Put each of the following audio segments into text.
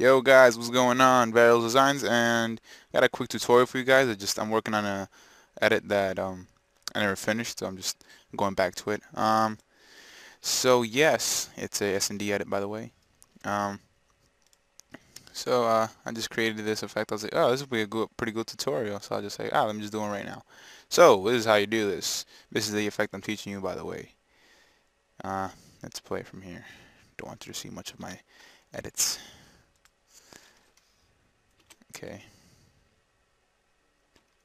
Yo guys, what's going on? Varialz Designs and got a quick tutorial for you guys. I just I'm working on a edit that um I never finished, so I'm just going back to it. Um so yes, it's a S&D edit by the way. Um so uh I just created this effect. I was like, oh, this would be a good pretty good tutorial. So I'll just say, oh, let me just do it right now. So this is how you do this. This is the effect I'm teaching you by the way. Uh let's play from here. Don't want you to see much of my edits. Okay.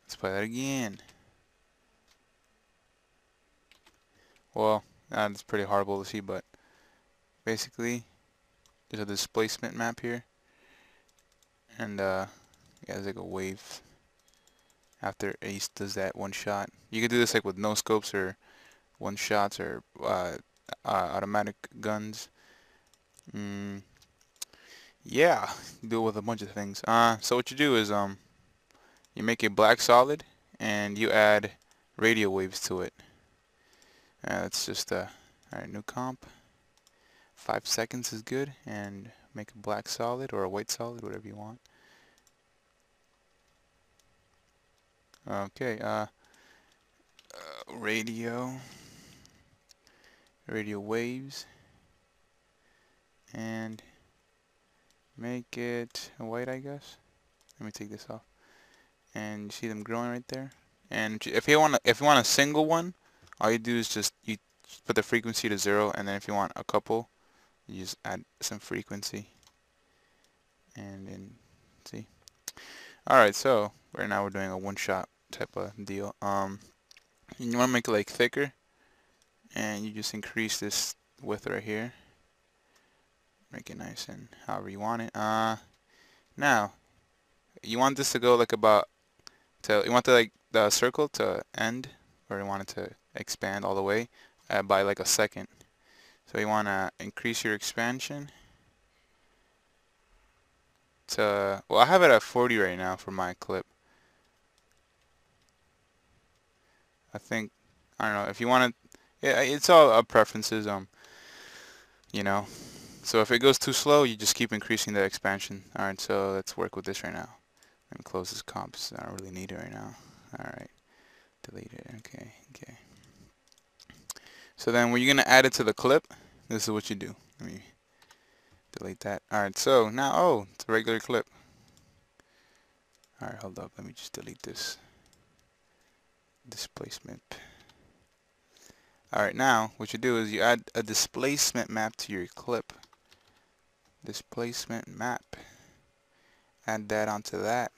Let's play that again. Well, that's pretty horrible to see, but basically, there's a displacement map here. And, uh, yeah, there's like a wave after Ace does that one shot. You can do this like with no scopes or one shots or uh, uh, automatic guns. Mm, yeah, do it with a bunch of things. Uh, so what you do is um, you make a black solid and you add radio waves to it. Uh, that's just a uh, alright new comp. Five seconds is good, and make a black solid or a white solid, whatever you want. Okay, uh, uh radio, radio waves, and make it white I guess. Let me take this off. And you see them growing right there? And if you want if you want a single one all you do is just you put the frequency to zero and then if you want a couple you just add some frequency. And then see? Alright so right now we're doing a one-shot type of deal. Um you want to make it like thicker? And you just increase this width right here make it nice and however you want it. Uh now you want this to go like about to you want the like the circle to end or you want it to expand all the way uh, by like a second. So you want to increase your expansion to well I have it at 40 right now for my clip. I think I don't know if you want to yeah it's all preferences um you know so if it goes too slow, you just keep increasing the expansion. Alright, so let's work with this right now. Let me close this comp, I don't really need it right now. Alright, delete it, okay, okay. So then when you're going to add it to the clip, this is what you do. Let me delete that. Alright, so now, oh, it's a regular clip. Alright, hold up, let me just delete this displacement. Alright, now what you do is you add a displacement map to your clip displacement map. Add that onto that.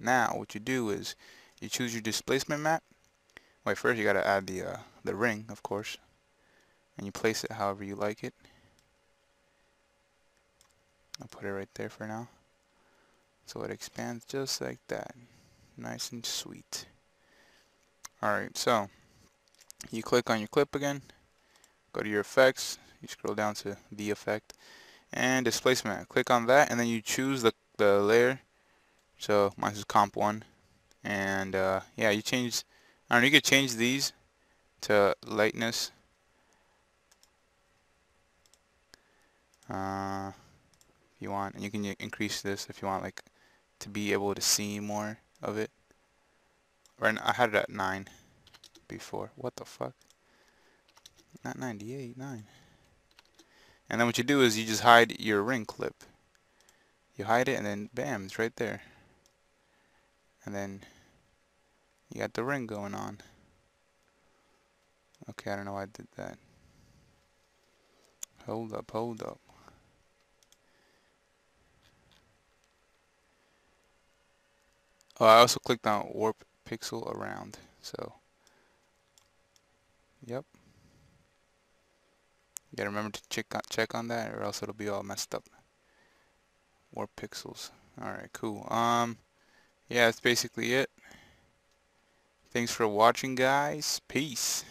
Now what you do is you choose your displacement map. Wait first you gotta add the uh, the ring of course. And you place it however you like it. I'll put it right there for now. So it expands just like that. Nice and sweet. Alright so you click on your clip again. Go to your effects. You scroll down to the effect and displacement. Click on that and then you choose the, the layer. So mine is comp 1 and uh, yeah you change I don't know you could change these to lightness. Uh, if you want and you can increase this if you want like to be able to see more of it. Right I had it at 9 before. What the fuck? Not 98 9 and then what you do is you just hide your ring clip. You hide it and then bam, it's right there. And then you got the ring going on. Okay, I don't know why I did that. Hold up, hold up. Oh, I also clicked on wrap pixel around, so. Yep. You gotta remember to check on, check on that or else it'll be all messed up. More pixels. Alright, cool. Um, yeah, that's basically it. Thanks for watching, guys. Peace.